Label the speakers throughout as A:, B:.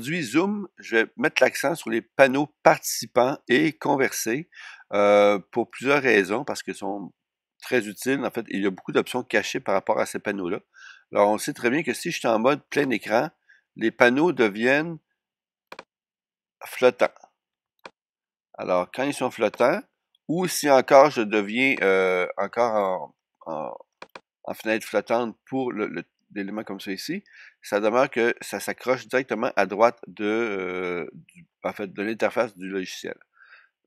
A: aujourd'hui, Zoom, je vais mettre l'accent sur les panneaux participants et converser euh, pour plusieurs raisons, parce qu'ils sont très utiles. En fait, il y a beaucoup d'options cachées par rapport à ces panneaux-là. Alors, on sait très bien que si je suis en mode plein écran, les panneaux deviennent flottants. Alors, quand ils sont flottants, ou si encore je deviens euh, encore en, fenêtre flottante pour l'élément comme ça ici, ça demeure que ça s'accroche directement à droite de, euh, en fait, de l'interface du logiciel.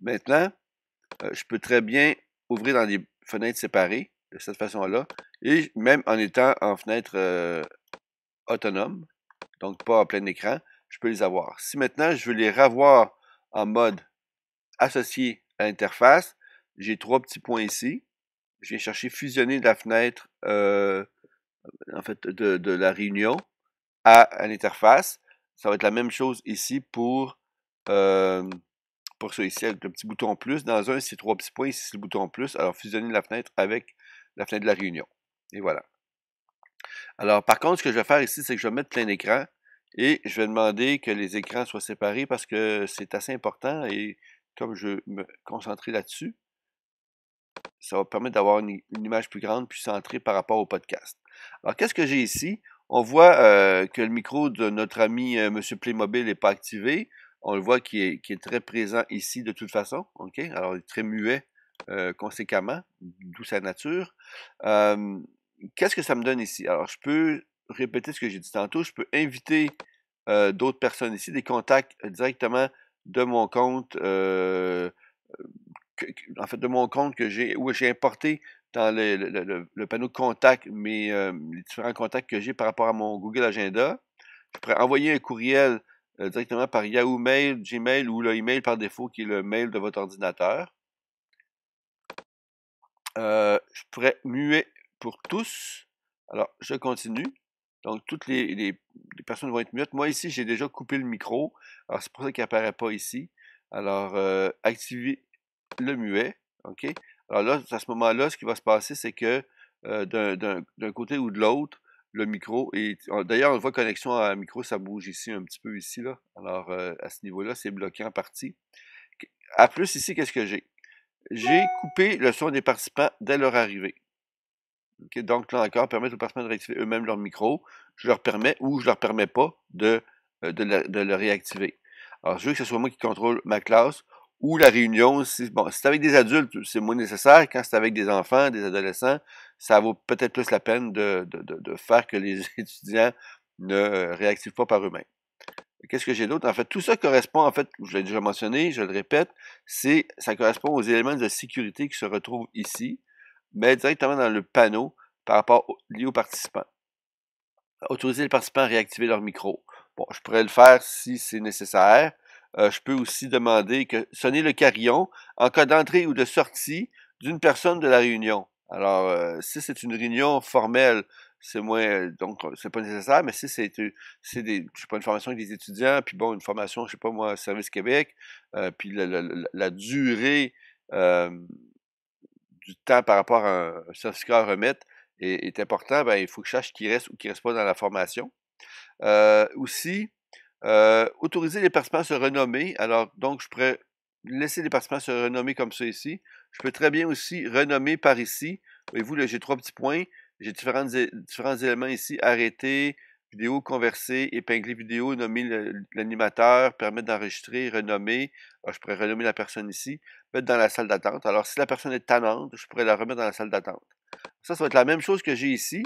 A: Maintenant, euh, je peux très bien ouvrir dans des fenêtres séparées de cette façon-là, et même en étant en fenêtre autonome, donc pas en plein écran, je peux les avoir. Si maintenant je veux les revoir en mode associé à l'interface, j'ai trois petits points ici. Je viens chercher fusionner la fenêtre euh, en fait de, la réunion à, l'interface. Ça va être la même chose ici pour, pour ça ici, avec le petit bouton plus. Dans un, c'est trois petits points, ici c'est le bouton plus. Alors, fusionner la fenêtre avec la fenêtre de la réunion. Et voilà. Alors, par contre, ce que je vais faire ici, c'est que je vais mettre plein écran et je vais demander que les écrans soient séparés parce que c'est assez important et comme je vais me concentrer là-dessus, ça va permettre d'avoir une, image plus grande, plus centrée par rapport au podcast. Alors, qu'est-ce que j'ai ici? On voit que le micro de notre ami euh, M. Playmobil n'est pas activé. On le voit qui est, très présent ici de toute façon. OK? Alors, il est très muet conséquemment, d'où sa nature. qu'est-ce que ça me donne ici? Alors, je peux répéter ce que j'ai dit tantôt. Je peux inviter d'autres personnes ici, des contacts directement de mon compte en fait, de mon compte que j'ai, où j'ai importé dans le, panneau de contact mes, euh, les différents contacts que j'ai par rapport à mon Google Agenda. Je pourrais envoyer un courriel euh, directement par Yahoo Mail, Gmail ou le email par défaut qui est le mail de votre ordinateur. Euh, je pourrais muer pour tous. Alors, je continue. Donc, toutes les, les personnes vont être muettes. Moi, ici, j'ai déjà coupé le micro. Alors, c'est pour ça qu'il n'apparaît pas ici. Alors, activer le muet. Alors là, à ce moment-là, ce qui va se passer, c'est que euh, d'un côté ou de l'autre, le micro est. D'ailleurs, on voit connexion à un micro, ça bouge ici un petit peu ici. Là. Alors, euh, à ce niveau-là, c'est bloqué en partie. À plus, ici, qu'est-ce que j'ai? J'ai coupé le son des participants dès leur arrivée. Donc, là encore, permettre aux participants de réactiver eux-mêmes leur micro. Je leur permets ou je leur permets pas de, euh, de, le réactiver. Alors, je veux que ce soit moi qui contrôle ma classe ou la réunion, si, bon, c'est avec des adultes, c'est moins nécessaire. Quand c'est avec des enfants, des adolescents, ça vaut peut-être plus la peine de, de, de, faire que les étudiants ne euh, réactivent pas par eux-mêmes. Qu'est-ce que j'ai d'autre? En fait, tout ça correspond, en fait, je l'ai déjà mentionné, je le répète, c'est, ça correspond aux éléments de sécurité qui se retrouvent ici, mais directement dans le panneau par rapport lié aux participants. Autoriser les participants à réactiver leur micro. Bon, je pourrais le faire si c'est nécessaire. Euh, je peux aussi demander que sonner le carillon en cas d'entrée ou de sortie d'une personne de la réunion. Alors, euh, si c'est une réunion formelle, c'est moins, donc c'est pas nécessaire, mais si c'est, c'est des, je sais pas, une formation avec des étudiants, puis bon, une formation, je sais pas moi, Service Québec, euh, puis la, durée du temps par rapport à un certificat à remettre est, est important, ben, il faut que je sache qui reste ou qui reste pas dans la formation. aussi, euh, autoriser les participants à se renommer. Alors, donc, je pourrais laisser les participants se renommer comme ça ici. Je peux très bien aussi renommer par ici. Voyez-vous, là, j'ai trois petits points. J'ai différents, éléments ici. Arrêter, vidéo, converser, épingler vidéo, nommer l'animateur, permettre d'enregistrer, renommer. Alors, je pourrais renommer la personne ici, mettre dans la salle d'attente. Alors, si la personne est tannante, je pourrais la remettre dans la salle d'attente. Ça, ça va être la même chose que j'ai ici.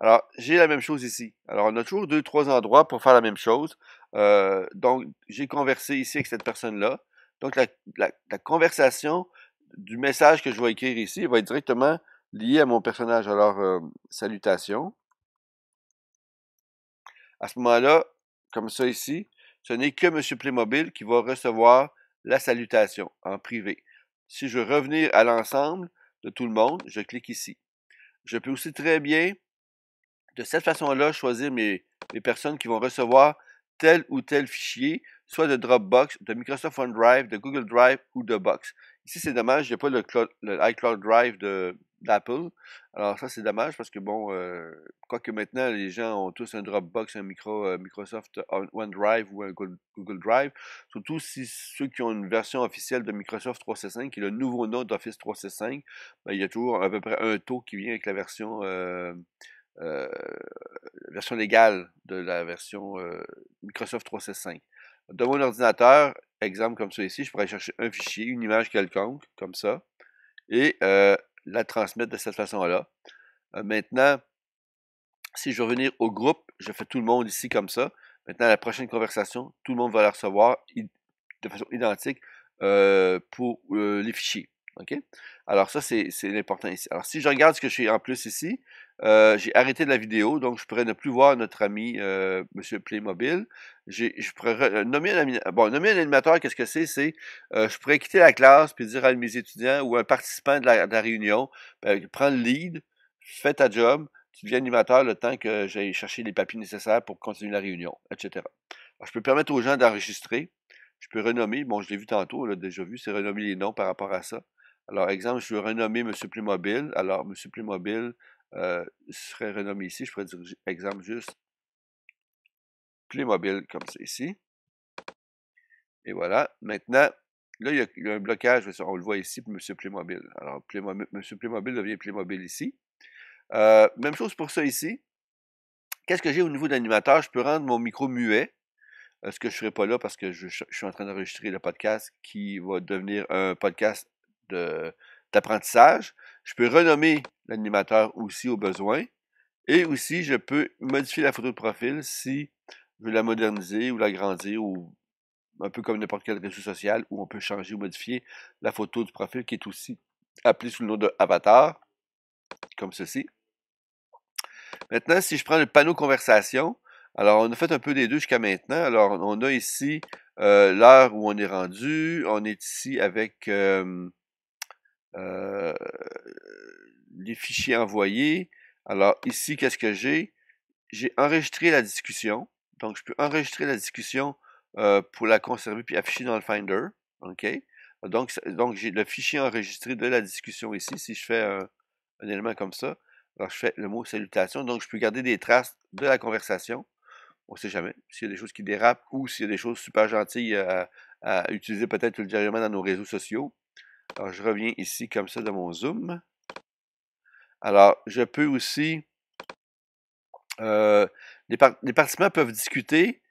A: Alors, j'ai la même chose ici. Alors, on a toujours deux, trois endroits pour faire la même chose. Euh, donc, j'ai conversé ici avec cette personne-là. Donc, la, conversation du message que je vais écrire ici va être directement lié à mon personnage. Alors, euh, salutations. À ce moment-là, comme ça ici, ce n'est que M. Playmobil qui va recevoir la salutation en privé. Si je veux revenir à l'ensemble de tout le monde, je clique ici. Je peux aussi très bien de cette façon-là, choisir mes, personnes qui vont recevoir tel ou tel fichier, soit de Dropbox, de Microsoft OneDrive, de Google Drive ou de Box. Ici, c'est dommage, je n'ai pas le, iCloud Drive de, d'Apple. Alors ça, c'est dommage parce que bon, euh, quoique maintenant, les gens ont tous un Dropbox, un micro, euh, Microsoft OneDrive ou un Google Drive, surtout si ceux qui ont une version officielle de Microsoft 365, qui est le nouveau nom d'Office 365, ben, il y a toujours à peu près un taux qui vient avec la version euh, euh version légale de la version Microsoft 365. De mon ordinateur, exemple comme ça ici, je pourrais chercher un fichier, une image quelconque, comme ça, et euh, la transmettre de cette façon-là. Euh, maintenant, si je veux venir au groupe, je fais tout le monde ici comme ça. Maintenant, la prochaine conversation, tout le monde va la recevoir de façon identique euh, pour les fichiers. Alors, ça, c'est l'important ici. Alors, si je regarde ce que je fais en plus ici, euh, j'ai arrêté la vidéo, donc je pourrais ne plus voir notre ami euh, M. Playmobil. Je pourrais euh, nommer un, bon, nommer un animateur, qu'est-ce que c'est? C'est je pourrais quitter la classe puis dire à mes étudiants ou un participant de la, réunion, ben, prends le lead, fais ta job, tu deviens animateur le temps que j'aille chercher les papiers nécessaires pour continuer la réunion, etc. je peux permettre aux gens d'enregistrer. Je peux renommer, bon, je l'ai vu tantôt, on l'a déjà vu, c'est renommer les noms par rapport à ça. Alors, exemple, je veux renommer M. Playmobil. Alors, M. Playmobil, euh, serait renommé ici. Je pourrais dire, exemple, juste Playmobil comme ça ici. Et voilà. Maintenant, là, il y, a, un blocage. On le voit ici pour M. Playmobil. Alors, Playmobil, M. Playmobil devient Playmobil ici. Euh, même chose pour ça ici. Qu'est-ce que j'ai au niveau d'animateur? Je peux rendre mon micro muet. Euh, ce que je ne ferai pas là parce que je suis en train d'enregistrer le podcast qui va devenir un podcast d'apprentissage. Je peux renommer l'animateur aussi au besoin. Et aussi, je peux modifier la photo de profil si je veux la moderniser ou l'agrandir ou un peu comme n'importe quel réseau social où on peut changer ou modifier la photo du profil qui est aussi appelée sous le nom de avatar, comme ceci. Maintenant, si je prends le panneau conversation, alors on a fait un peu des deux jusqu'à maintenant. Alors on a ici euh, l'heure où on est rendu, on est ici avec euh, euh, les fichiers envoyés. Alors ici, qu'est-ce que j'ai? J'ai enregistré la discussion. Donc, je peux enregistrer la discussion euh, pour la conserver puis afficher dans le Finder. OK? Donc, donc j'ai le fichier enregistré de la discussion ici. Si je fais un, élément comme ça, alors je fais le mot salutation. Donc, je peux garder des traces de la conversation. On ne sait jamais. S'il y a des choses qui dérapent ou s'il y a des choses super gentilles à, à utiliser peut-être ultérieurement dans nos réseaux sociaux. Alors, je reviens ici comme ça dans mon Zoom. Alors, je peux aussi... Euh, les, participants peuvent discuter.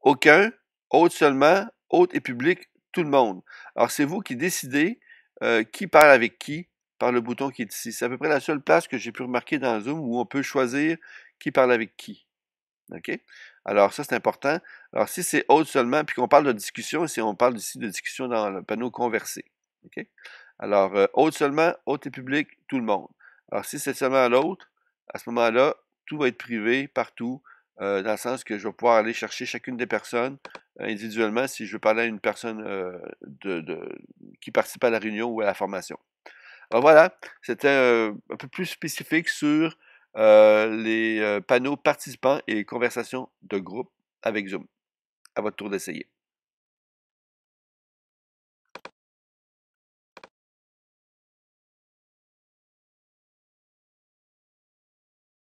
A: Aucun, autre seulement, autre et public, tout le monde. Alors, c'est vous qui décidez euh, qui parle avec qui par le bouton qui est ici. C'est à peu près la seule place que j'ai pu remarquer dans Zoom où on peut choisir qui parle avec qui. OK? Alors, ça, c'est important. Alors, si c'est autre seulement, puis qu'on parle de discussion, si on parle ici de discussion dans le panneau conversé. OK? Alors, euh, autre seulement, autre et public, tout le monde. Alors, si c'est seulement l'autre, à ce moment-là, tout va être privé partout, euh, dans le sens que je vais pouvoir aller chercher chacune des personnes euh, individuellement si je veux parler à une personne de, qui participe à la réunion ou à la formation. Alors voilà, c'était un peu plus spécifique sur les panneaux participants et conversations de groupe avec Zoom. À votre tour d'essayer.